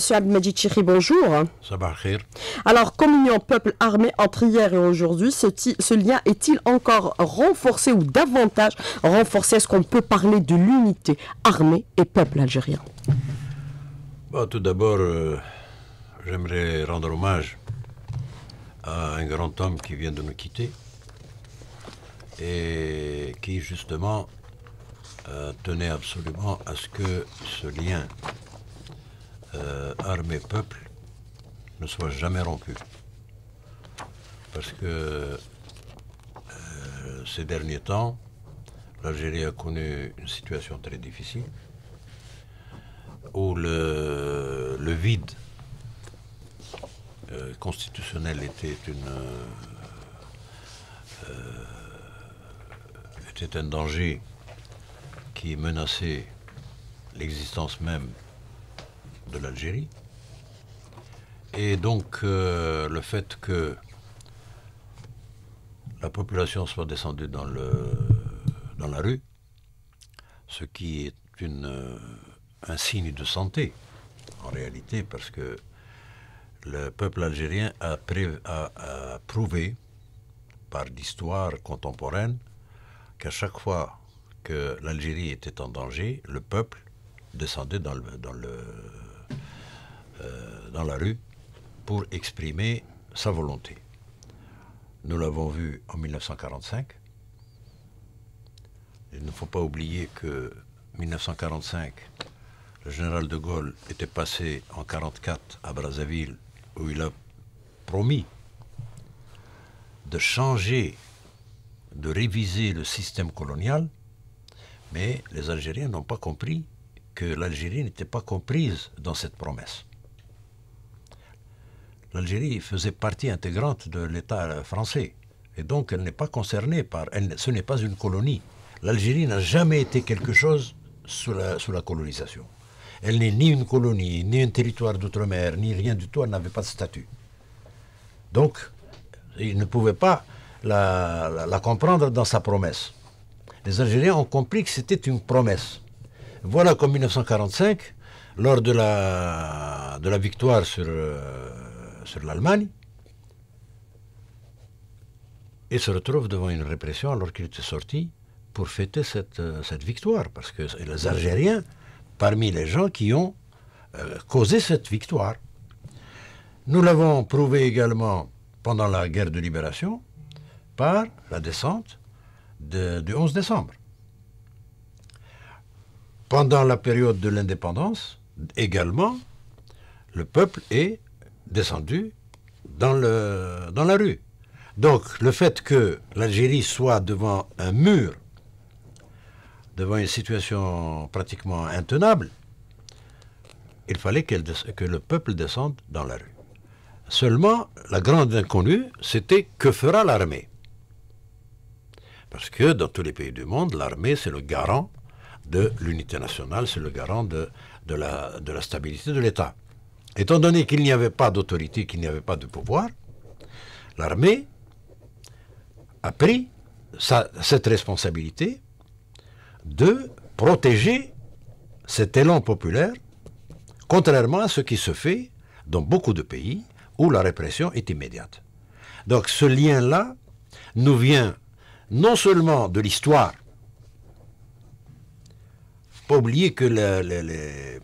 Monsieur Abdelmajid Chiri, bonjour. Sabah khir? Alors, communion peuple-armée entre hier et aujourd'hui, ce, lien est-il encore renforcé ou davantage renforcé? Est-ce qu'on peut parler de l'unité armée et peuple algérien? Bon, tout d'abord, euh, j'aimerais rendre hommage à un grand homme qui vient de nous quitter et qui justement euh, tenait absolument à ce que ce lien euh, armée-peuple ne soit jamais rompu. Parce que euh, ces derniers temps, l'Algérie a connu une situation très difficile où le, vide euh, constitutionnel était un danger qui menaçait l'existence même de l'Algérie. Et donc euh, le fait que la population soit descendue dans, le, dans la rue, ce qui est une, euh, un signe de santé, en réalité, parce que le peuple algérien a, a- prouvé, par l'histoire contemporaine, qu'à chaque fois que l'Algérie était en danger, le peuple descendait dans, le, dans, le, dans la rue pour exprimer sa volonté. Nous l'avons vu en 1945. Il ne faut pas oublier que 1945, le général de Gaulle était passé en 1944 à Brazzaville, où il a promis de changer, de réviser le système colonial, mais les Algériens n'ont pas compris que l'Algérie n'était pas comprise dans cette promesse. L'Algérie faisait partie intégrante de l'État français, et donc elle n'est pas concernée par... ce n'est pas une colonie. L'Algérie n'a jamais été quelque chose sous la, colonisation. Elle n'est ni une colonie, ni un territoire d'outre-mer, ni rien du tout, elle n'avait pas de statut. Donc, ils ne pouvaient pas la comprendre dans sa promesse. Les Algériens ont compris que c'était une promesse. Voilà qu'en 1945, lors de la, de la victoire sur, euh, sur l'Allemagne, il se retrouve devant une répression alors qu'il était sorti pour fêter cette, euh, victoire. Parce que les Algériens, parmi les gens qui ont euh, causé cette victoire. Nous l'avons prouvé également pendant la guerre de libération par la descente de- du 11 décembre. Pendant la période de l'indépendance, également, le peuple est descendu dans, le, dans la rue. Donc le fait que l'Algérie soit devant un mur, devant une situation pratiquement intenable, il fallait que le peuple descende dans la rue. Seulement, la grande inconnue, c'était que fera l'armée Parce que dans tous les pays du monde, l'armée, c'est le garant de l'unité nationale, c'est le garant de, la, stabilité de l'État. Étant donné qu'il n'y avait pas d'autorité, qu'il n'y avait pas de pouvoir, l'armée a pris cette responsabilité de protéger cet élan populaire, contrairement à ce qui se fait dans beaucoup de pays où la répression est immédiate. Donc ce lien-là nous vient non seulement de l'histoire, pas oublier que le- le- le-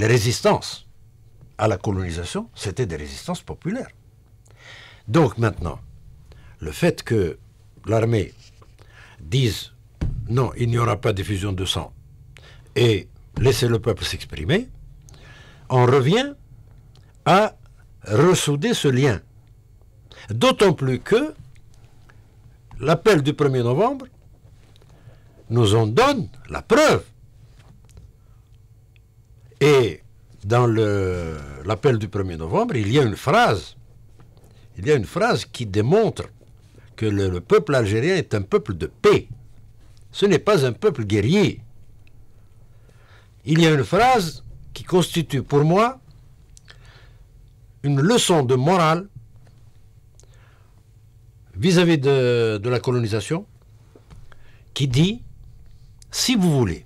les résistances à la colonisation, c'était des résistances populaires. Donc maintenant, le fait que l'armée dise non, il n'y aura pas diffusion de sang et laisser le peuple s'exprimer, on revient à ressouder ce lien. D'autant plus que l'appel du 1er novembre nous en donne la preuve. Et dans l'appel du 1er novembre, il y a une phrase, il y a une phrase qui démontre que le, le peuple algérien est un peuple de paix. Ce n'est pas un peuple guerrier. Il y a une phrase qui constitue pour moi une leçon de morale vis-à-vis de la colonisation qui dit, si vous voulez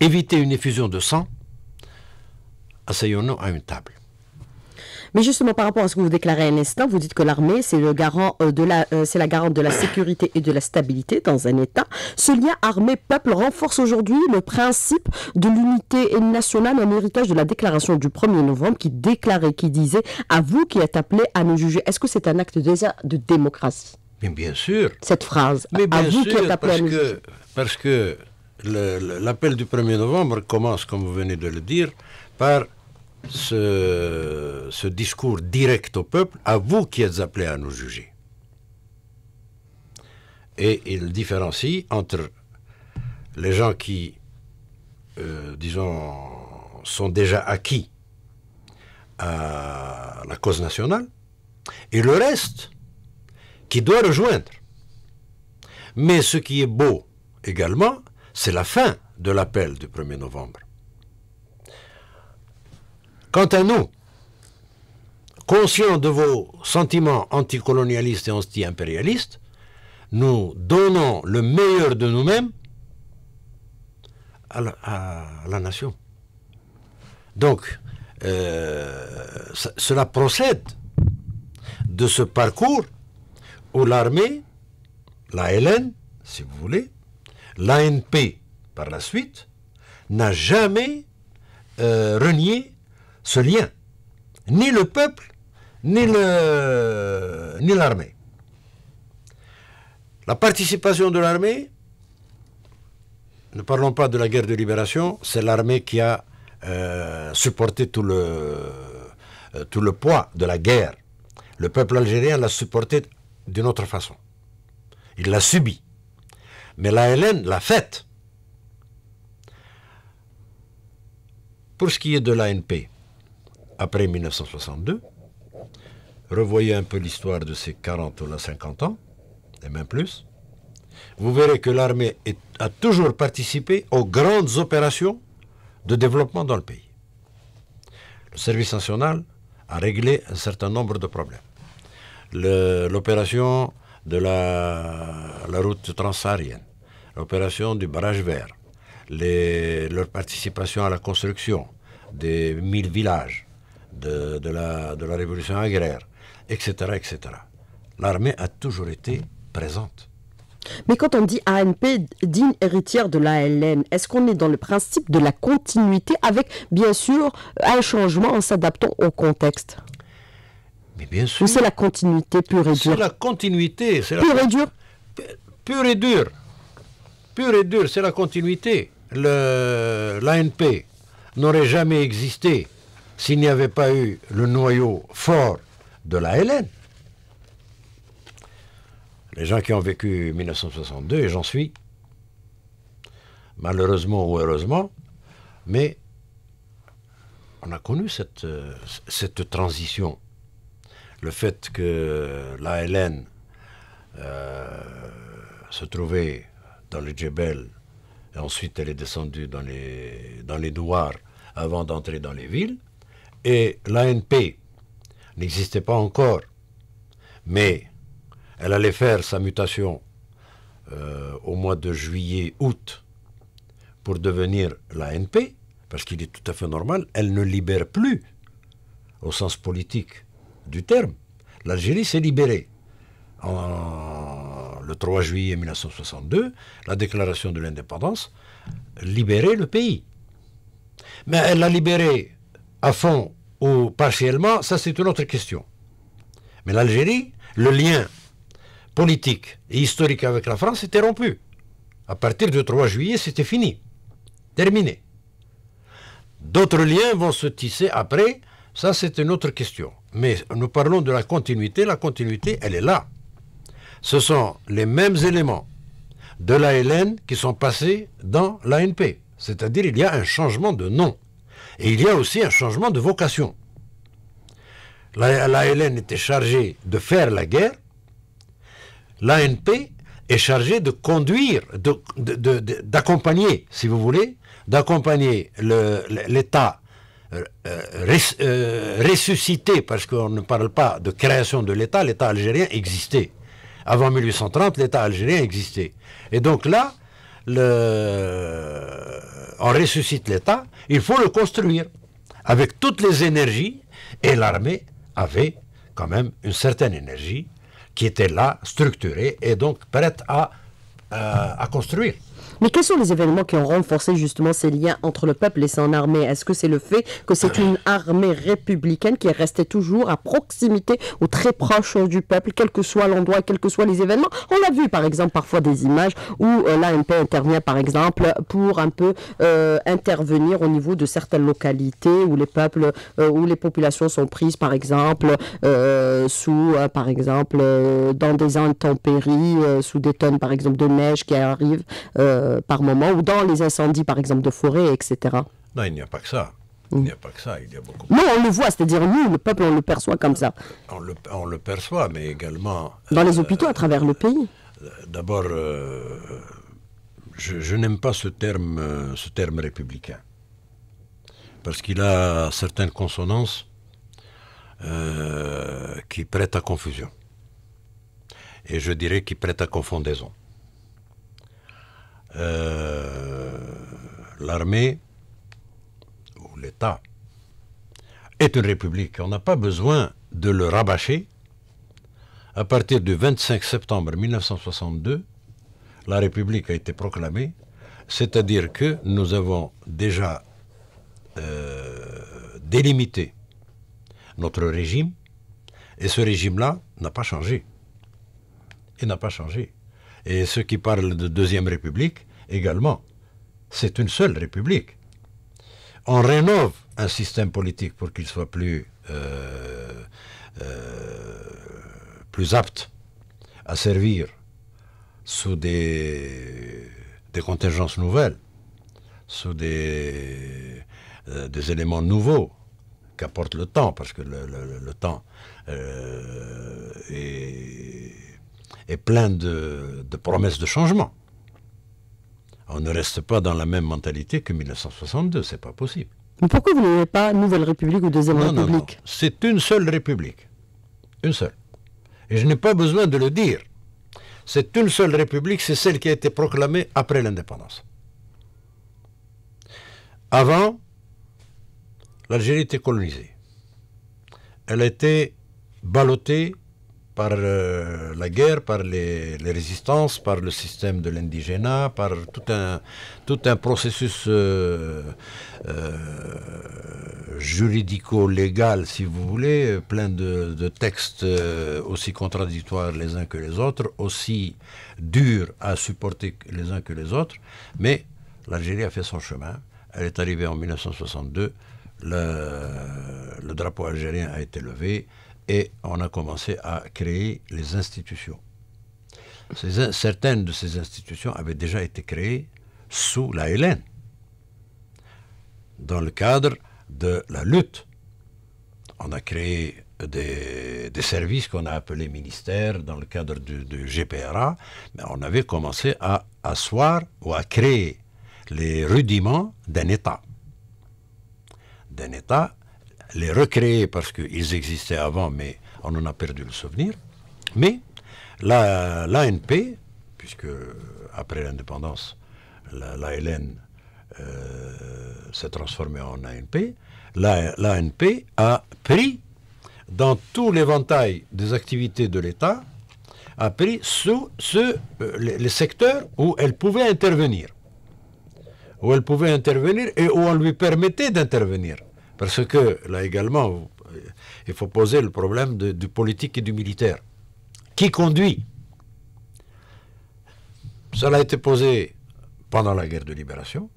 éviter une effusion de sang, asseyons-nous à une table. Mais justement, par rapport à ce que vous déclarez à l'instant, vous dites que l'armée, c'est le garant euh, de la, euh, c'est la garante de la sécurité et de la stabilité dans un État. Ce lien armée-peuple renforce aujourd'hui le principe de l'unité nationale en héritage de la déclaration du 1er novembre qui déclarait, qui disait à vous qui êtes appelés à nous juger. Est-ce que c'est un acte déjà de démocratie? Mais bien sûr. Cette phrase. Mais à vous qui êtes appelés parce à nous que, juger. parce que l'appel du 1er novembre commence, comme vous venez de le dire, par ce, discours direct au peuple, à vous qui êtes appelés à nous juger. Et il différencie entre les gens qui, euh, disons, sont déjà acquis à la cause nationale, et le reste qui doit rejoindre. Mais ce qui est beau également, c'est la fin de l'appel du 1er novembre. Quant à nous, conscients de vos sentiments anticolonialistes et anti-impérialistes, nous donnons le meilleur de nous-mêmes à la, nation. Donc, euh, cela procède de ce parcours où l'armée, la LN, si vous voulez, l'ANP par la suite, n'a jamais euh, renié ce lien. Ni le peuple, ni l'armée. La participation de l'armée, ne parlons pas de la guerre de libération, c'est l'armée qui a euh, supporté tout le, euh, tout le poids de la guerre. Le peuple algérien l'a supporté d'une autre façon. Il l'a subi. Mais la LN l'a faite. Pour ce qui est de l'ANP, après 1962, revoyez un peu l'histoire de ces 40 ou 50 ans, et même plus, vous verrez que l'armée a toujours participé aux grandes opérations de développement dans le pays. Le service national a réglé un certain nombre de problèmes. L'opération de la, route transsaharienne, l'opération du barrage vert, leur participation à la construction des mille villages de, de la, de la révolution agraire, etc. etc. L'armée a toujours été présente. Mais quand on dit ANP, digne héritière de l'ALN, est-ce qu'on est dans le principe de la continuité avec, bien sûr, un changement en s'adaptant au contexte? Mais bien sûr, Ou c'est la continuité pure et c'est dure la continuité, c'est la Pure et dure? Pur et dur. Pur et dur, c'est la continuité. L'ANP n'aurait jamais existé s'il n'y avait pas eu le noyau fort de la LN. Les gens qui ont vécu 1962, et j'en suis, malheureusement ou heureusement, mais on a connu cette, euh, transition. Le fait que la LN euh, se trouvait dans le Djebel, et ensuite elle est descendue dans les douars avant d'entrer dans les villes, et l'ANP n'existait pas encore, mais elle allait faire sa mutation euh, au mois de juillet-août pour devenir l'ANP, parce qu'il est tout à fait normal, elle ne libère plus, au sens politique du terme. L'Algérie s'est libérée le 3 juillet 1962, la déclaration de l'indépendance libérait le pays. Mais elle l'a libéré à fond ou partiellement, ça c'est une autre question. Mais l'Algérie, le lien politique et historique avec la France était rompu. À partir du 3 juillet, c'était fini. Terminé. D'autres liens vont se tisser après, ça c'est une autre question. Mais nous parlons de la continuité, la continuité, elle est là. Ce sont les mêmes éléments de l'ALN qui sont passés dans l'ANP. C'est-à-dire il y a un changement de nom. Et il y a aussi un changement de vocation. La- L'ALN était chargée de faire la guerre. L'ANP est chargée de conduire, de- de- d'accompagner, si vous voulez, d'accompagner l'État euh, euh, euh, ressuscité, parce qu'on ne parle pas de création de l'État, l'État algérien existait. Avant 1830, l'État algérien existait. Et donc là, on ressuscite l'État, il faut le construire avec toutes les énergies, et l'armée avait quand même une certaine énergie qui était là, structurée, et donc prête à, euh, à construire. Mais quels sont les événements qui ont renforcé justement ces liens entre le peuple et son armée? Est-ce que c'est le fait que c'est une armée républicaine qui est restée toujours à proximité ou très proche du peuple, quel que soit l'endroit, quels que soient les événements? On a vu par exemple parfois des images où euh, l'ANP intervient par exemple pour un peu euh, intervenir au niveau de certaines localités où les peuples, euh, où les populations sont prises par exemple sous, par exemple, dans des intempéries, sous des tonnes par exemple de neige qui arrivent. Euh, par moment, ou dans les incendies, par exemple, de forêt, etc. Non, il n'y a pas que ça. Il n'y a pas que ça, il y a beaucoup. Non, on le voit, c'est-à-dire nous, le peuple, on le perçoit comme ça. On le, on le perçoit, mais également... Dans les hôpitaux à travers le pays. Euh, d'abord, euh, je, n'aime pas ce terme, ce terme républicain. Parce qu'il a certaines consonances qui prêtent à confusion. Et je dirais qui prêtent à confondaison. Euh, l'armée ou l'État est une république. On n'a pas besoin de le rabâcher. À partir du 25 septembre 1962, la République a été proclamée, c'est-à-dire que nous avons déjà euh, délimité notre régime, et ce régime-là n'a pas changé. Il n'a pas changé. Et ceux qui parlent de Deuxième République, également, c'est une seule République. On rénove un système politique pour qu'il soit plus, euh, euh, apte à servir sous des, contingences nouvelles, sous des, euh, des éléments nouveaux qu'apporte le temps, parce que le, temps est plein de, promesses de changement. On ne reste pas dans la même mentalité que 1962, c'est pas possible. Mais pourquoi vous n'avez pas Nouvelle République ou Deuxième République? C'est une seule République. Une seule. Et je n'ai pas besoin de le dire. C'est une seule République, c'est celle qui a été proclamée après l'indépendance. Avant, l'Algérie était colonisée. Elle a été ballottée par euh, la guerre, par les, résistances, par le système de l'indigénat, par tout un, tout un processus euh, euh, juridico-légal, si vous voulez, plein de, textes aussi contradictoires les uns que les autres, aussi durs à supporter les uns que les autres. Mais l'Algérie a fait son chemin. Elle est arrivée en 1962. Le, le drapeau algérien a été levé et on a commencé à créer les institutions. certaines de ces institutions avaient déjà été créées sous la Hélène, dans le cadre de la lutte. On a créé des, services qu'on a appelés ministères dans le cadre du, du, GPRA, mais on avait commencé à asseoir ou à créer les rudiments d'un État. D'un État les recréer parce qu'ils existaient avant, mais on en a perdu le souvenir. Mais l'ANP, puisque après l'indépendance, l'ALN euh, s'est transformée en ANP, l'ANP a pris dans tout l'éventail des activités de l'État, a pris sous euh, les secteurs où elle pouvait intervenir. Où elle pouvait intervenir et où on lui permettait d'intervenir. Parce que là également, il faut poser le problème du politique et du militaire. Qui conduit? Cela a été posé pendant la guerre de libération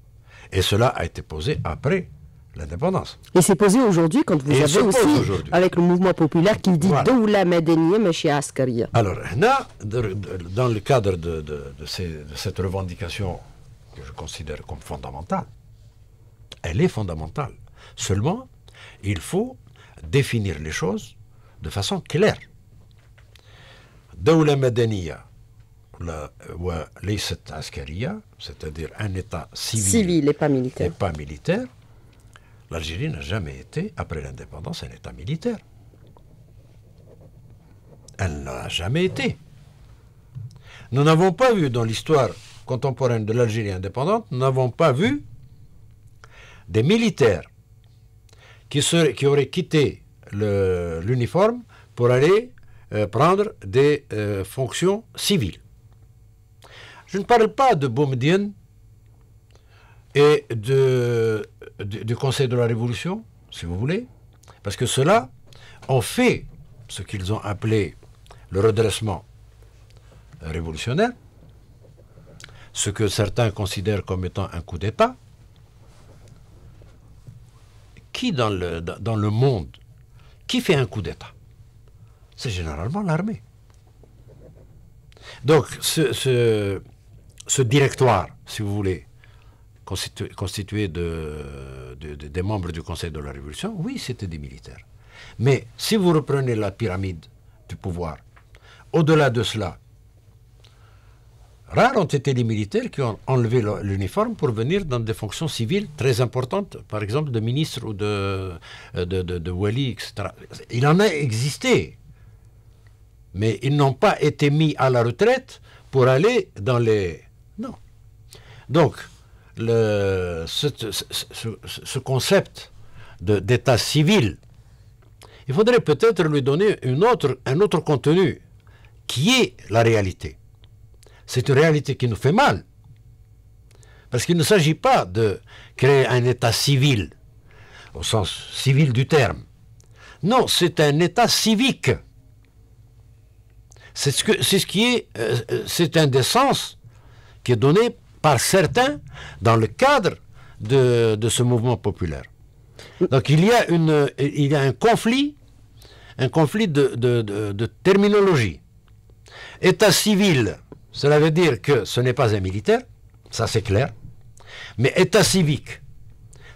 et cela a été posé après l'indépendance. Et c'est posé aujourd'hui quand vous avez aussi, avec le mouvement populaire qui dit Askaria. Alors, là, dans le cadre de, de, cette revendication que je considère comme fondamentale, elle est fondamentale. Seulement, il faut définir les choses de façon claire. Dawla Madaniya, c'est-à-dire un État civil, et pas militaire. Et pas militaire. L'Algérie n'a jamais été, après l'indépendance, un État militaire. Elle n'a jamais été. Nous n'avons pas vu dans l'histoire contemporaine de l'Algérie indépendante, nous n'avons pas vu des militaires qui, qui auraient quitté l'uniforme pour aller euh, prendre des euh, fonctions civiles. Je ne parle pas de Boumediene et du Conseil de la Révolution, si vous voulez, parce que ceux-là ont fait ce qu'ils ont appelé le redressement révolutionnaire, ce que certains considèrent comme étant un coup d'État. Qui dans le, dans le monde, qui fait un coup d'État? C'est généralement l'armée. Donc ce, ce, directoire, si vous voulez, constitué, de, des membres du Conseil de la Révolution, oui, c'était des militaires. Mais si vous reprenez la pyramide du pouvoir, au-delà de cela, Rares ont été les militaires qui ont enlevé l'uniforme pour venir dans des fonctions civiles très importantes, par exemple de ministre ou de, de, de, wali, etc. Il en a existé, mais ils n'ont pas été mis à la retraite pour aller dans les... Non. Donc, ce, ce, concept d'état civil, il faudrait peut-être lui donner un autre contenu, qui est la réalité c'est une réalité qui nous fait mal. Parce qu'il ne s'agit pas de créer un État civil, au sens civil du terme. Non, c'est un État civique. C'est ce, qui est, euh, c'est un des sens qui est donné par certains dans le cadre de, ce mouvement populaire. Donc il y a, un conflit, un conflit de terminologie. État civil, cela veut dire que ce n'est pas un militaire, ça c'est clair, mais état civique,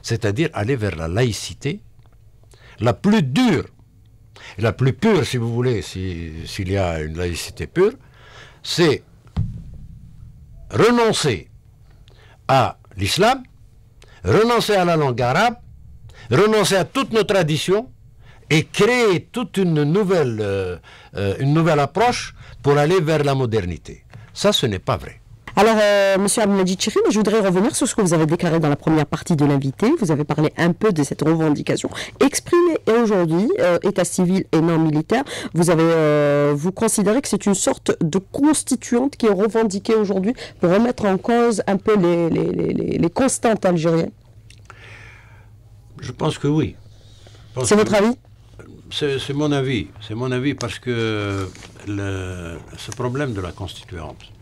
c'est-à-dire aller vers la laïcité, la plus dure, la plus pure si vous voulez, s'il y a une laïcité pure, c'est renoncer à l'islam, renoncer à la langue arabe, renoncer à toutes nos traditions et créer toute une nouvelle, euh, euh, une nouvelle approche pour aller vers la modernité. Ça, ce n'est pas vrai. Alors, euh, Monsieur Abdelmadjid je voudrais revenir sur ce que vous avez déclaré dans la première partie de l'invité. Vous avez parlé un peu de cette revendication exprimée aujourd'hui, euh, État civil et non militaire. Vous avez, euh, vous considérez que c'est une sorte de constituante qui est revendiquée aujourd'hui pour remettre en cause un peu les, les, constantes algériennes? Je pense que oui. C'est votre avis? C'est mon avis. C'est mon avis parce que ce problème de la constituante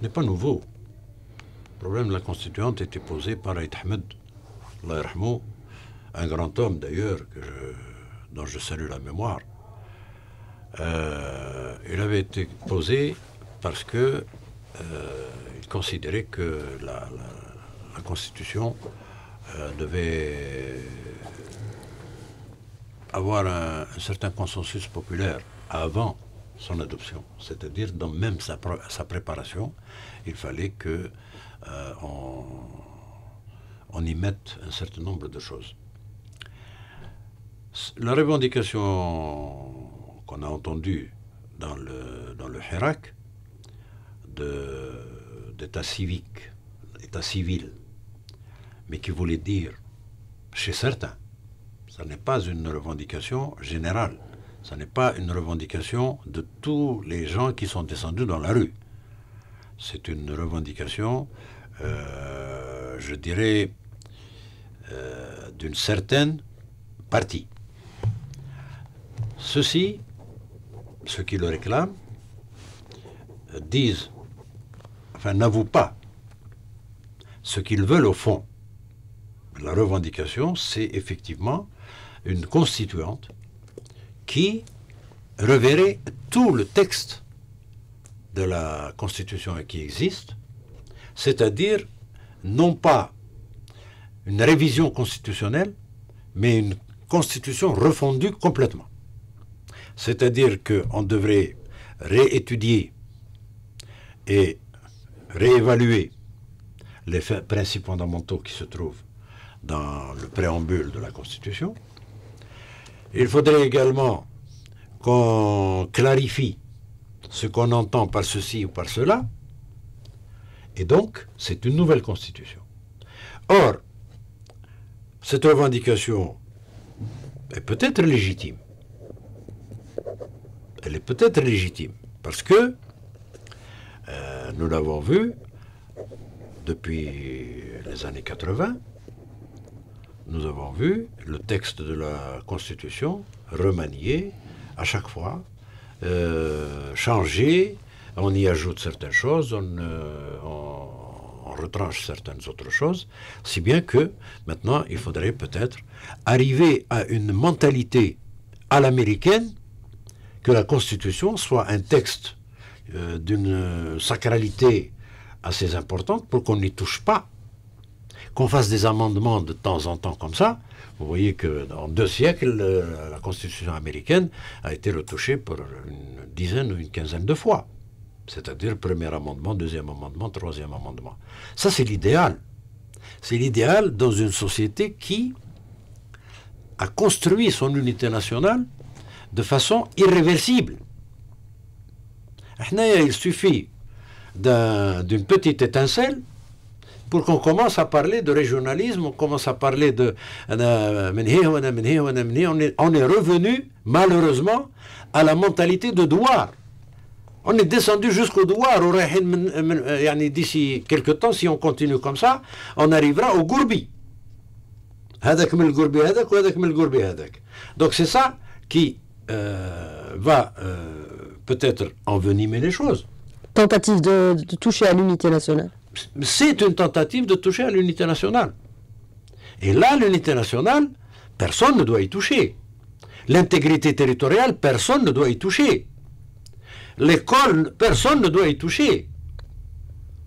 n'est pas nouveau. Le problème de la constituante était posé par Aït Ahmed, un grand homme d'ailleurs dont je salue la mémoire. Euh, il avait été posé parce que euh, il considérait que la, Constitution euh, devait avoir un, certain consensus populaire avant son adoption, c'est-à-dire dans même sa, sa, préparation, il fallait que euh, on, y mette un certain nombre de choses. La revendication qu'on a entendue dans le, dans le d'état civique, d'état civil, mais qui voulait dire, chez certains, ce n'est pas une revendication générale. Ce n'est pas une revendication de tous les gens qui sont descendus dans la rue. C'est une revendication, euh, je dirais, euh, d'une certaine partie. Ceux-ci, ceux qui le réclament, disent, enfin n'avouent pas ce qu'ils veulent au fond. La revendication, c'est effectivement une constituante qui reverrait tout le texte de la Constitution qui existe, c'est-à-dire non pas une révision constitutionnelle, mais une constitution refondue complètement. C'est-à-dire qu'on devrait réétudier et réévaluer les principes fondamentaux qui se trouvent dans le préambule de la Constitution, il faudrait également qu'on clarifie ce qu'on entend par ceci ou par cela. Et donc, c'est une nouvelle constitution. Or, cette revendication est peut-être légitime. Elle est peut-être légitime. Parce que, euh, nous l'avons vu, depuis les années 80, nous avons vu le texte de la Constitution remanié à chaque fois, euh, changé, on y ajoute certaines choses, on, euh, on, retranche certaines autres choses, si bien que maintenant il faudrait peut-être arriver à une mentalité à l'américaine que la Constitution soit un texte euh, d'une sacralité assez importante pour qu'on n'y touche pas qu'on fasse des amendements de temps en temps comme ça, vous voyez que dans deux siècles, euh, la Constitution américaine a été retouchée pour une dizaine ou une quinzaine de fois. C'est-à-dire premier amendement, deuxième amendement, troisième amendement. Ça, c'est l'idéal. C'est l'idéal dans une société qui a construit son unité nationale de façon irréversible. Il suffit d'une petite étincelle pour qu'on commence à parler de régionalisme, on commence à parler de... On est, revenu, malheureusement, à la mentalité de douar. On est descendu jusqu'au douar. D'ici quelques temps, si on continue comme ça, on arrivera au gourbi. Donc c'est ça qui euh, va euh, peut-être envenimer les choses. Tentative de toucher à l'unité nationale c'est une tentative de toucher à l'unité nationale. Et là, l'unité nationale, personne ne doit y toucher. L'intégrité territoriale, personne ne doit y toucher. L'école, personne ne doit y toucher.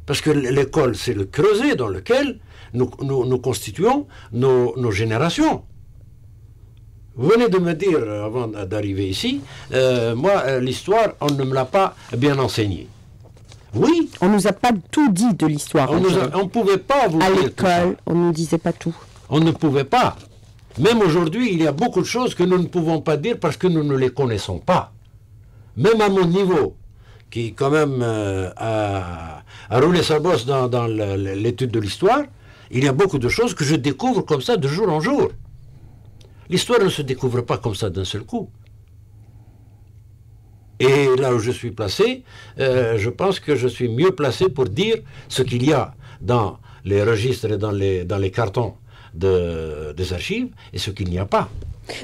Parce que l'école, c'est le creuset dans lequel nous, constituons nos, générations. Vous venez de me dire, avant d'arriver ici, euh, moi, euh, l'histoire, on ne me l'a pas bien enseignée. Oui. On nous a pas tout dit de l'histoire. On ne pouvait pas vous À l'école, on ne nous disait pas tout. On ne pouvait pas. Même aujourd'hui, il y a beaucoup de choses que nous ne pouvons pas dire parce que nous ne les connaissons pas. Même à mon niveau, qui quand même euh, a, roulé sa bosse dans l'étude de l'histoire, il y a beaucoup de choses que je découvre comme ça de jour en jour. L'histoire ne se découvre pas comme ça d'un seul coup. Et là où je suis placé, euh, je pense que je suis mieux placé pour dire ce qu'il y a dans les registres et dans les, dans les cartons des archives et ce qu'il n'y a pas.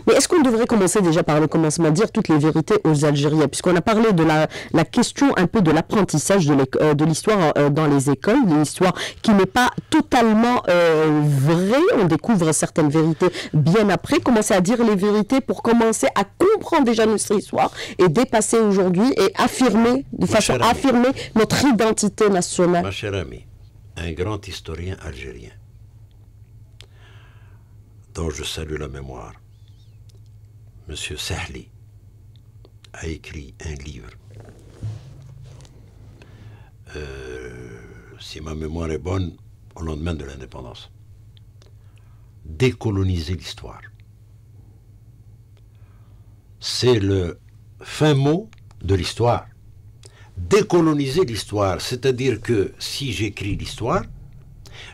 Mais est-ce qu'on devrait commencer déjà par le commencement, dire toutes les vérités aux Algériens Puisqu'on a parlé de la, la, question un peu de l'apprentissage de euh, l'histoire euh, dans les écoles, une histoire qui n'est pas totalement euh, vraie. On découvre certaines vérités bien après. Commencer à dire les vérités pour commencer à comprendre déjà notre histoire et dépasser aujourd'hui et affirmer, de façon à affirmer notre identité nationale. Ma chère amie, un grand historien algérien dont je salue la mémoire M. Sahli a écrit un livre. Euh, si ma mémoire est bonne, au lendemain de l'indépendance. Décoloniser l'histoire. C'est le fin mot de l'histoire. Décoloniser l'histoire, c'est-à-dire que si j'écris l'histoire,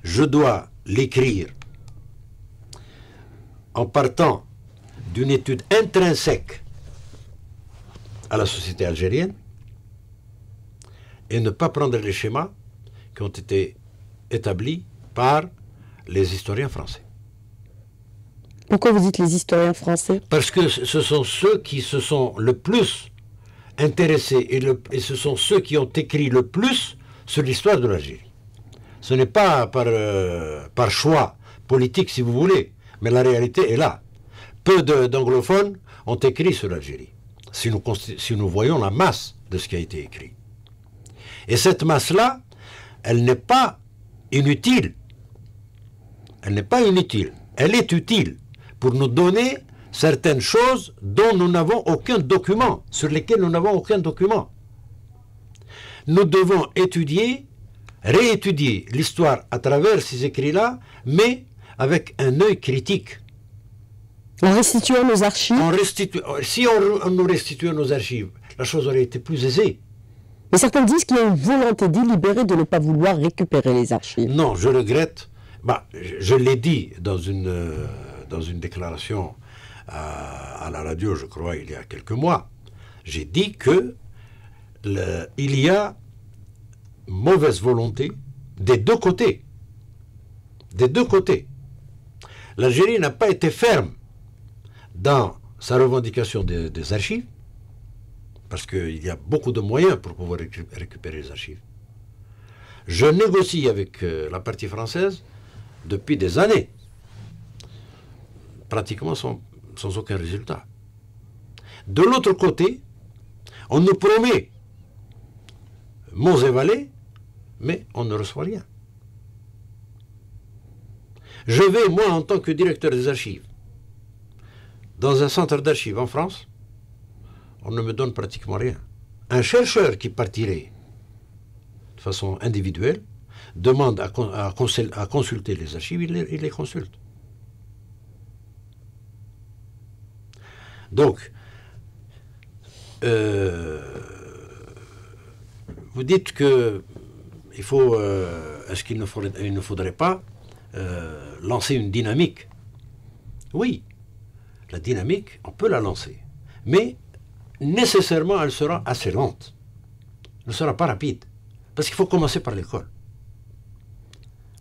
je dois l'écrire en partant d'une étude intrinsèque à la société algérienne et ne pas prendre les schémas qui ont été établis par les historiens français. Pourquoi vous dites les historiens français? Parce que ce sont ceux qui se sont le plus intéressés et, et ce sont ceux qui ont écrit le plus sur l'histoire de l'Algérie. Ce n'est pas par, euh, par choix politique, si vous voulez, mais la réalité est là peu d'anglophones ont écrit sur l'Algérie, si nous, voyons la masse de ce qui a été écrit. Et cette masse-là, elle n'est pas inutile. Elle n'est pas inutile. Elle est utile pour nous donner certaines choses dont nous n'avons aucun document, sur lesquelles nous n'avons aucun document. Nous devons étudier, réétudier l'histoire à travers ces écrits-là, mais avec un œil critique. En restituant nos archives Si on, nous restituait nos archives, la chose aurait été plus aisée. Mais certains disent qu'il y a une volonté délibérée de ne pas vouloir récupérer les archives. Non, je regrette. Bah, je, l'ai dit dans une, euh, dans une déclaration à, la radio, je crois, il y a quelques mois, j'ai dit que il y a mauvaise volonté des deux côtés. Des deux côtés. L'Algérie n'a pas été ferme dans sa revendication des, archives, parce qu'il y a beaucoup de moyens pour pouvoir récupérer les archives. Je négocie avec euh, la partie française depuis des années, pratiquement sans, aucun résultat. De l'autre côté, on nous promet monts et mais on ne reçoit rien. Je vais, moi, en tant que directeur des archives, dans un centre d'archives en France, on ne me donne pratiquement rien. Un chercheur qui partirait de façon individuelle demande à, consulter les archives, il les, consulte. Donc, euh, vous dites que euh, est-ce qu'il ne faudrait, ne faudrait pas euh, lancer une dynamique? Oui, la dynamique, on peut la lancer, mais nécessairement, elle sera assez lente. Elle ne sera pas rapide, parce qu'il faut commencer par l'école.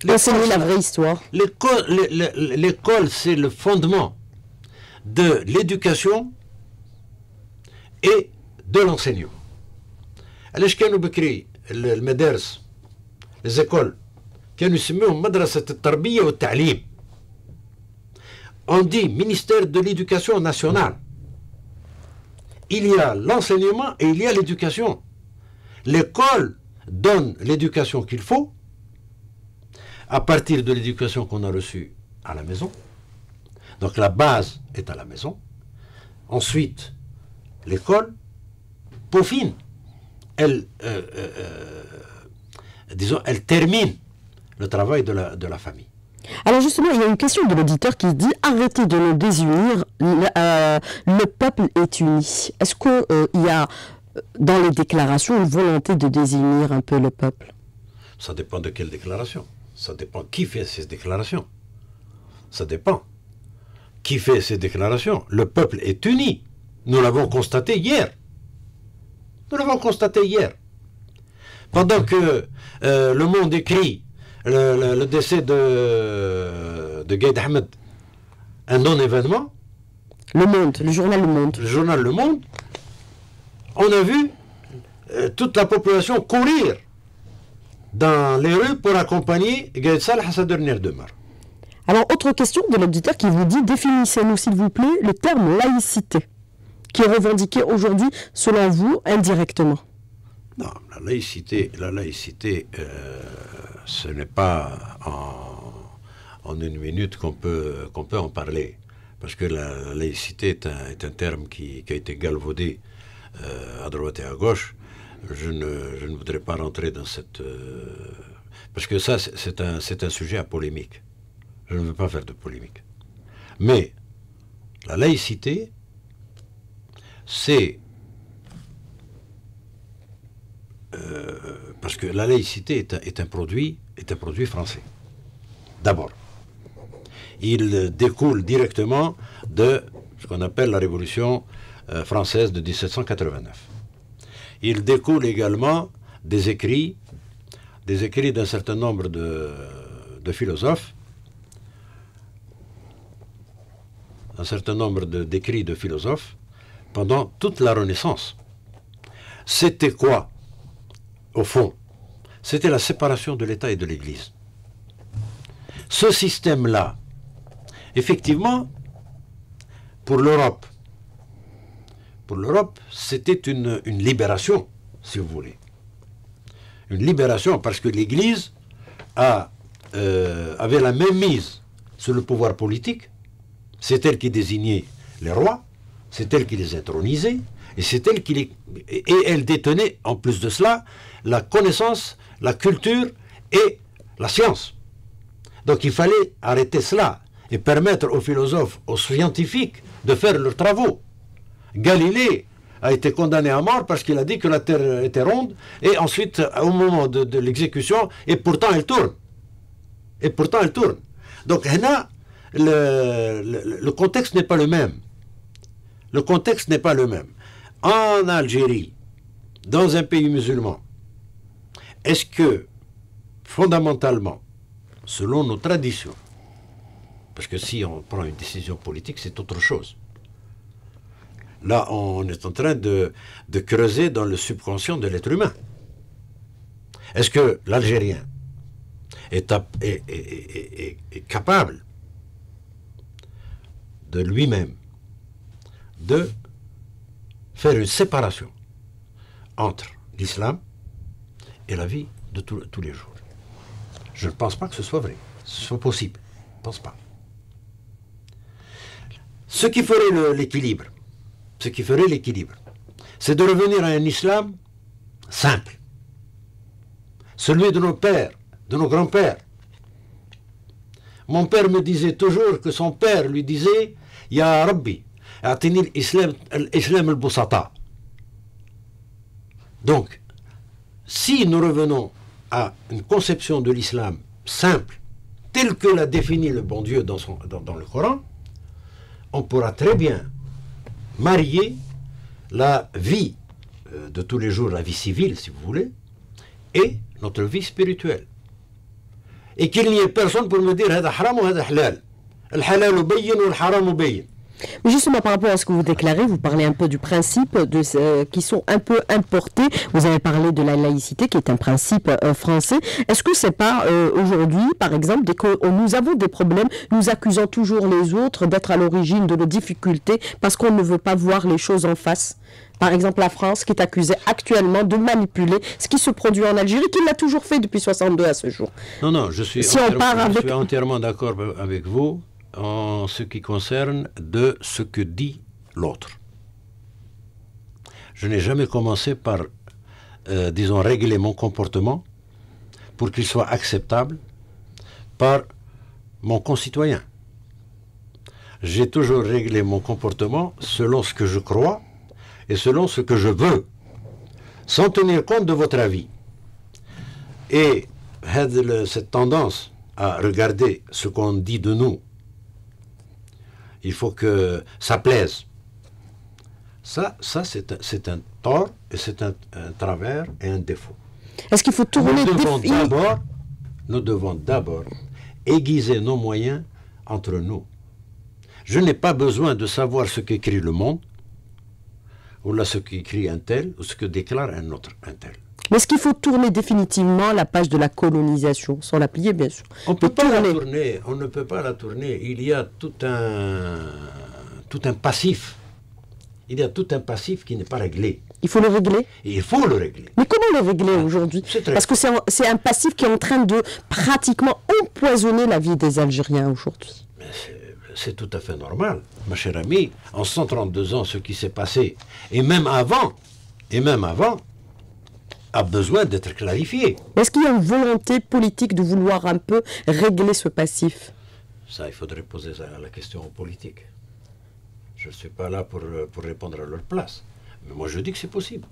Enseigner la vraie histoire. L'école, c'est le fondement de l'éducation et de l'enseignement. علاش كانوا بكري المدارس ليزيكول كانوا يسموهم مدرسة التربية والتعليم on dit ministère de l'éducation nationale. Il y a l'enseignement et il y a l'éducation. L'école donne l'éducation qu'il faut à partir de l'éducation qu'on a reçue à la maison. Donc la base est à la maison. Ensuite l'école peaufine. Elle, euh, euh, euh, disons, elle termine le travail de la, de la famille. Alors justement, il y a une question de l'auditeur qui dit arrêtez de nous désunir, le, peuple est uni. Est-ce qu'il y a dans les déclarations une volonté de désunir un peu le peuple? Ça dépend de quelle déclaration. Ça dépend qui fait ces déclarations. Ça dépend. Qui fait ces déclarations? Le peuple est uni. Nous l'avons constaté hier. Nous l'avons constaté hier. Pendant que euh, le monde écrit le, décès de, de Gaïd Ahmed, un non-événement. Le Monde, le journal Le Monde. Le journal Le Monde. On a vu euh, toute la population courir dans les rues pour accompagner Gaïd Salah à sa dernière demeure. Alors, autre question de l'auditeur qui vous dit définissez-nous, s'il vous plaît, le terme laïcité qui est revendiqué aujourd'hui, selon vous, indirectement Non, la laïcité, la laïcité euh, ce n'est pas en, une minute qu'on peut, qu'on peut en parler. Parce que la, laïcité est un, terme qui, a été galvaudé euh, à droite et à gauche. Je ne, je ne voudrais pas rentrer dans cette... Euh, parce que ça, c'est un, un sujet à polémique. Je ne veux pas faire de polémique. Mais la laïcité, c'est euh, parce que la laïcité est un, produit, est un produit français. D'abord, il découle directement de ce qu'on appelle la Révolution euh, française de 1789. Il découle également des écrits, des écrits d'un certain nombre de, philosophes, un certain nombre d'écrits de philosophes, pendant toute la Renaissance. C'était quoi, au fond C'était la séparation de l'État et de l'Église. Ce système-là, effectivement, pour l'Europe, c'était une, libération, si vous voulez. Une libération parce que l'Église euh, avait la même mise sur le pouvoir politique. C'est elle qui désignait les rois, c'est elle qui les intronisait, et elle. Et elle détenait, en plus de cela, la connaissance, la culture et la science. Donc il fallait arrêter cela et permettre aux philosophes, aux scientifiques de faire leurs travaux. Galilée a été condamné à mort parce qu'il a dit que la Terre était ronde, et ensuite, au moment de, l'exécution, et pourtant elle tourne. Et pourtant elle tourne. Donc là, le contexte n'est pas le même. Le contexte n'est pas le même. En Algérie, dans un pays musulman, est-ce que, fondamentalement, selon nos traditions, parce que si on prend une décision politique, c'est autre chose. Là, on est en train de, creuser dans le subconscient de l'être humain. Est-ce que l'Algérien est, capable de lui-même de faire une séparation entre l'islam et la vie de tous les jours Je ne pense pas que ce soit vrai, ce soit possible. Je ne pense pas. Ce qui ferait l'équilibre, ce qui ferait l'équilibre, c'est de revenir à un islam simple, celui de nos pères, de nos grands-pères. Mon père me disait toujours que son père lui disait Ya Rabbi, l'islam al-busata. Donc, si nous revenons à une conception de l'islam simple, telle que l'a définie le bon Dieu dans, le Coran, on pourra très bien marier la vie euh, de tous les jours, la vie civile, si vous voulez, et notre vie spirituelle. Et qu'il n'y ait personne pour me dire haram ou halal? halal haram mais justement, par rapport à ce que vous déclarez, vous parlez un peu du principe de, euh, qui sont un peu importés. Vous avez parlé de la laïcité, qui est un principe euh, français. Est-ce que c'est pas euh, aujourd'hui, par exemple, dès que nous avons des problèmes, nous accusons toujours les autres d'être à l'origine de nos difficultés parce qu'on ne veut pas voir les choses en face? Par exemple, la France qui est accusée actuellement de manipuler ce qui se produit en Algérie, qui l'a toujours fait depuis 62 à ce jour. Non, non, je suis, si je suis entièrement d'accord avec vous en ce qui concerne de ce que dit l'autre. Je n'ai jamais commencé par, euh, disons, régler mon comportement pour qu'il soit acceptable par mon concitoyen. J'ai toujours réglé mon comportement selon ce que je crois et selon ce que je veux, sans tenir compte de votre avis. Et cette tendance à regarder ce qu'on dit de nous il faut que ça plaise. Ça, ça c'est un, tort et c'est un, travers et un défaut. Est-ce qu'il faut tourner nous devons d'abord, Nous devons d'abord aiguiser nos moyens entre nous. Je n'ai pas besoin de savoir ce qu'écrit le monde, ou là ce qu'écrit un tel, ou ce que déclare un autre un tel. Mais est-ce qu'il faut tourner définitivement la page de la colonisation, sans la plier bien sûr On peut pas la tourner, on ne peut pas la tourner. Il y a tout un, tout un passif. Il y a tout un passif qui n'est pas réglé. Il faut le régler Il faut le régler. Mais comment le régler ah, aujourd'hui Parce que c'est un, passif qui est en train de pratiquement empoisonner la vie des Algériens aujourd'hui. C'est tout à fait normal, ma chère amie. En 132 ans, ce qui s'est passé, et même avant, et même avant, a besoin d'être clarifié. Est-ce qu'il y a une volonté politique de vouloir un peu régler ce passif? Ça, il faudrait poser la question aux politiques. Je ne suis pas là pour, pour répondre à leur place. Mais moi, je dis que c'est possible.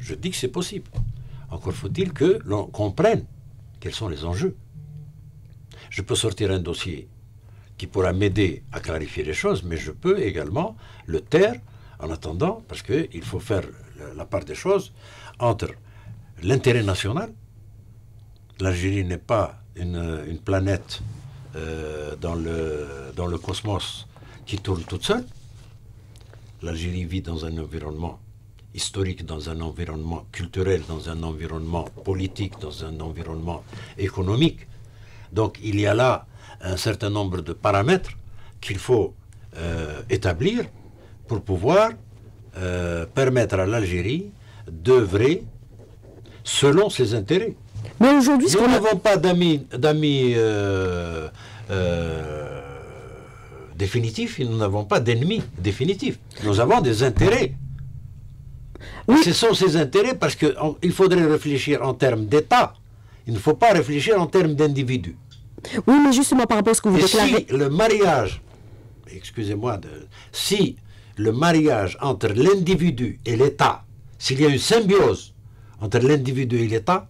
Je dis que c'est possible. Encore faut-il que l'on comprenne quels sont les enjeux. Je peux sortir un dossier qui pourra m'aider à clarifier les choses, mais je peux également le taire en attendant, parce qu'il faut faire la part des choses entre l'intérêt national. L'Algérie n'est pas une, planète euh, dans, le, cosmos qui tourne toute seule. L'Algérie vit dans un environnement historique, dans un environnement culturel, dans un environnement politique, dans un environnement économique. Donc il y a là un certain nombre de paramètres qu'il faut euh, établir pour pouvoir euh, permettre à l'Algérie d'œuvrer selon ses intérêts. Mais aujourd'hui, nous n'avons pas d'amis euh, euh, définitifs, nous n'avons pas d'ennemis définitifs. Nous avons des intérêts. Ce sont ces intérêts parce qu'il faudrait réfléchir en termes d'État. Il ne faut pas réfléchir en termes d'individus. Oui, mais justement par rapport à ce que vous déclarez. Si le mariage, excusez-moi, si le mariage entre l'individu et l'État, s'il y a une symbiose entre l'individu et l'État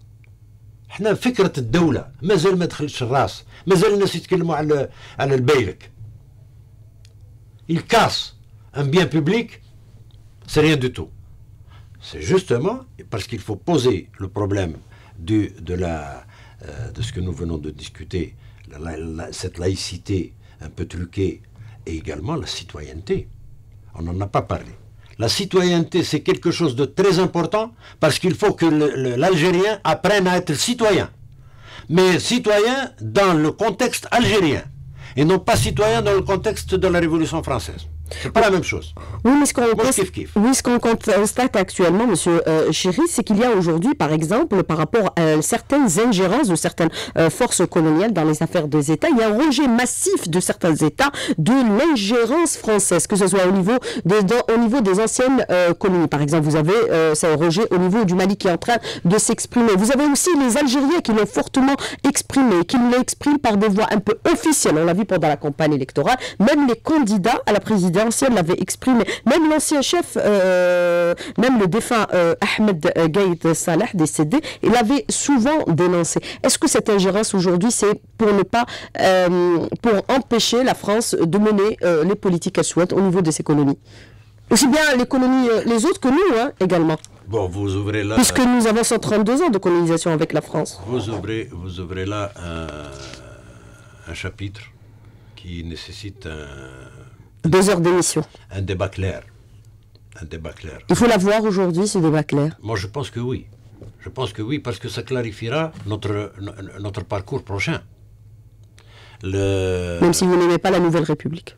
حنا فكرة الدولة مازال ما دخلتش الراس مازال الناس يتكلموا على على البيلك il casse un bien public, c'est rien du tout. C'est justement parce qu'il faut poser le problème de, la, euh, de ce que nous venons de discuter, cette laïcité un peu truquée, et également la citoyenneté. On n'en a pas parlé. La citoyenneté, c'est quelque chose de très important parce qu'il faut que l'Algérien apprenne à être citoyen. Mais citoyen dans le contexte algérien et non pas citoyen dans le contexte de la Révolution française. C'est pas la même chose. Oui, mais ce qu'on constate actuellement, Monsieur euh, Chéry, c'est qu'il y a aujourd'hui, par exemple, par rapport à certaines ingérences de certaines euh, forces coloniales dans les affaires des États, il y a un rejet massif de certains États de l'ingérence française, que ce soit au niveau des, au niveau des anciennes euh, colonies. Par exemple, vous avez euh, un rejet au niveau du Mali qui est en train de s'exprimer. Vous avez aussi les Algériens qui l'ont fortement exprimé, qui l'expriment par des voix un peu officielles. On l'a vu pendant la campagne électorale. Même les candidats à la présidence l'ancienne l'avait exprimé. Même l'ancien chef, euh, même le défunt euh, Ahmed Gaïd Salah, décédé, il avait souvent dénoncé. Est-ce que cette ingérence aujourd'hui, c'est pour ne pas, euh, pour empêcher la France de mener les politiques qu'elle souhaite au niveau de ses colonies Aussi bien les colonies, les autres que nous, hein, également. Bon, vous ouvrez là. Puisque nous avons 132 ans de colonisation avec la France. Vous ouvrez, vous ouvrez là un chapitre qui nécessite un deux heures d'émission. Un débat clair. Un débat clair. Il faut l'avoir aujourd'hui, ce débat clair. Moi, je pense que oui. Je pense que oui, parce que ça clarifiera notre, notre parcours prochain. Le... Même si vous n'aimez pas la Nouvelle République.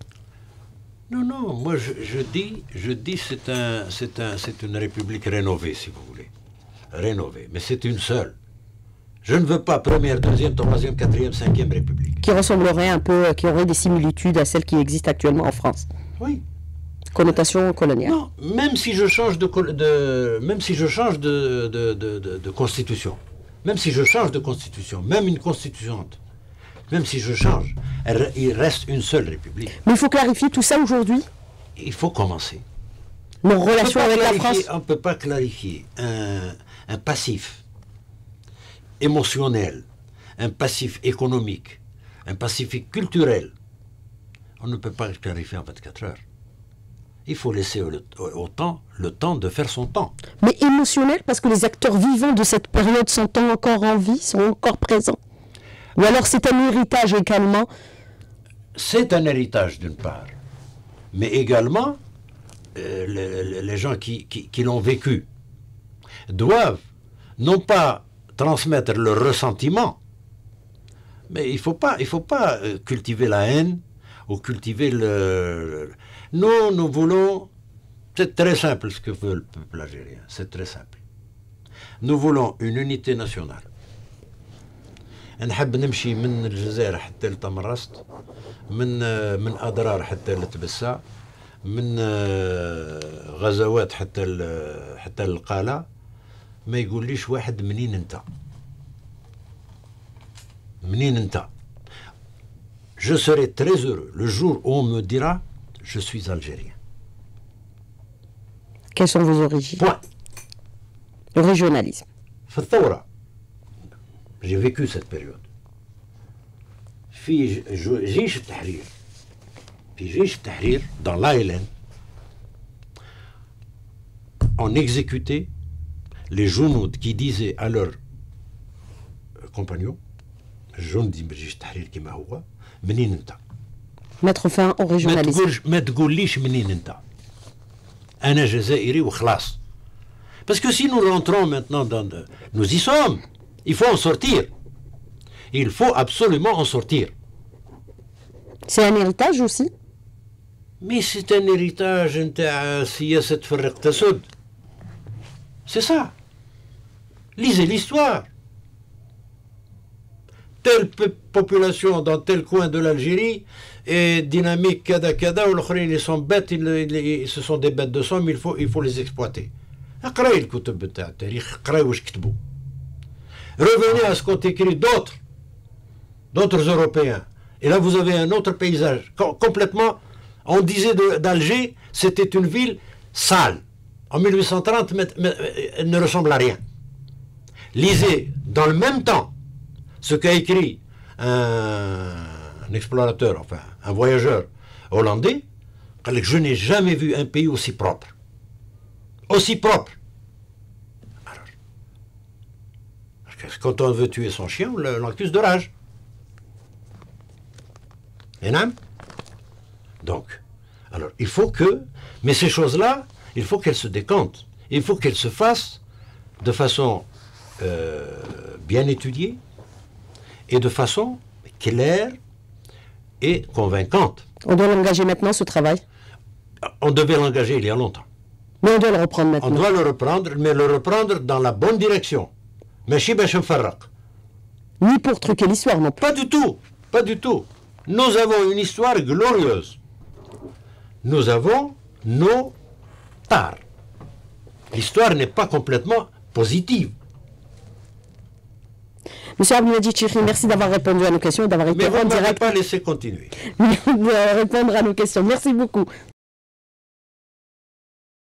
Non, non, moi je, je dis, je dis c'est un, c'est un, c'est une république rénovée, si vous voulez. Rénovée, mais c'est une seule. Je ne veux pas première, deuxième, troisième, quatrième, cinquième république. Qui ressemblerait un peu, qui aurait des similitudes à celles qui existent actuellement en France. Oui. Connotation coloniale. Non, même si je change de, de même si je change de, de, de, constitution, même si je change de constitution, même une constituante, même si je change, il reste une seule république. Mais il faut clarifier tout ça aujourd'hui. Il faut commencer. Nos relations avec la France. On ne peut pas clarifier un, un passif émotionnel, un passif économique, un passif culturel, on ne peut pas le clarifier en 24 heures. Il faut laisser au, temps le temps de faire son temps. Mais émotionnel parce que les acteurs vivants de cette période sont encore en vie, sont encore présents. Ou alors c'est un héritage également C'est un héritage d'une part. Mais également, euh, les, gens qui l'ont vécu doivent non pas transmettre le ressentiment. Mais il ne faut pas, il faut pas euh, cultiver la haine ou cultiver le... Nous, nous voulons... C'est très simple ce que veut le peuple algérien. C'est très simple. Nous voulons une unité nationale. نحب نمشي من الجزائر حتى لتمرست من من اضرار حتى لتبسا من غزوات حتى حتى القاله ما يقوليش واحد منين انت منين انت je serai très heureux le jour où on me dira je suis algérien. Quelles sont vos origines Point. Le régionalisme. J'ai vécu cette période. في جيش التحرير في جيش التحرير dans l'ALN on exécutait les journaux qui disaient à leurs compagnons جندي من جيش التحرير كما هو منين انت mettre fin au régionalisme ما تقوليش منين انت انا جزائري وخلاص parce que si nous rentrons maintenant dans de, nous y sommes il faut en sortir il faut absolument en sortir c'est un héritage aussi mais c'est un héritage نتاع سياسة فرق تسد c'est ça Lisez l'histoire. Telle population dans tel coin de l'Algérie est dynamique, kada kada, ou ils sont bêtes, ils, ce sont des bêtes de somme, il faut, il faut les exploiter. Revenez à ce qu'ont écrit d'autres, d'autres Européens. Et là, vous avez un autre paysage. Complètement, on disait d'Alger, c'était une ville sale. En 1830, elle ne ressemble à rien lisez dans le même temps ce qu'a écrit un, explorateur, enfin un voyageur hollandais, Je n'ai jamais vu un pays aussi propre. Aussi propre. Alors, quand on veut tuer son chien, on l'accuse de rage. Et non Donc, alors, il faut que, mais ces choses-là, il faut qu'elles se décantent. Il faut qu'elles se fassent de façon euh, bien étudiée et de façon claire et convaincante. On doit l'engager maintenant, ce travail On devait l'engager il y a longtemps. Mais on doit le reprendre maintenant. On doit le reprendre, mais le reprendre dans la bonne direction. Mais Ni pour truquer l'histoire, non Pas du tout, pas du tout. Nous avons une histoire glorieuse. Nous avons nos tares. L'histoire n'est pas complètement positive. Monsieur Abdelmajid merci d'avoir répondu à nos questions et d'avoir été Mais vous ne pas laissé continuer. de répondre à nos questions. Merci beaucoup.